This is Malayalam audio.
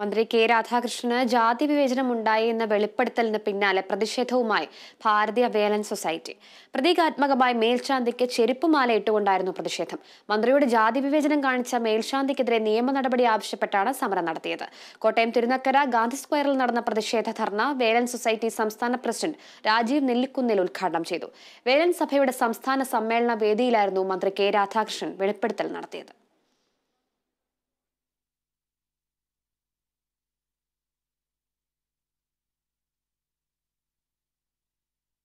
മന്ത്രി കെ രാധാകൃഷ്ണന് ജാതി വിവേചനം ഉണ്ടായി എന്ന വെളിപ്പെടുത്തലിന് പിന്നാലെ പ്രതിഷേധവുമായി ഭാരതീയ വേലൻ സൊസൈറ്റി. പ്രതീകാത്മകമായി മേൽശാന്തിക്ക് ചെരുപ്പുമാല ഇട്ടുകൊണ്ടായിരുന്നു പ്രതിഷേധം. മന്ത്രിയുടെ ജാതി വിവേചനം കാണിച്ച മേൽശാന്തിക്കെതിരെ നിയമ നടപടി ആവശ്യപ്പെട്ടാണ് സമരം നടത്തിയത്. കോട്ടയം തിരുനക്കര ഗാന്ധി സ്ക്വയറിൽ നടന്ന പ്രതിഷേധ ധർണ വേലൻ സൊസൈറ്റി സംസ്ഥാന പ്രസിഡന്റ് രാജീവ് നെല്ലിക്കുന്നിൽ ഉദ്ഘാടനം ചെയ്തു. വേലൻ സഭയുടെ സംസ്ഥാന സമ്മേളന വേദിയിലായിരുന്നു മന്ത്രി കെ രാധാകൃഷ്ണൻ വെളിപ്പെടുത്തൽ നടത്തിയത്.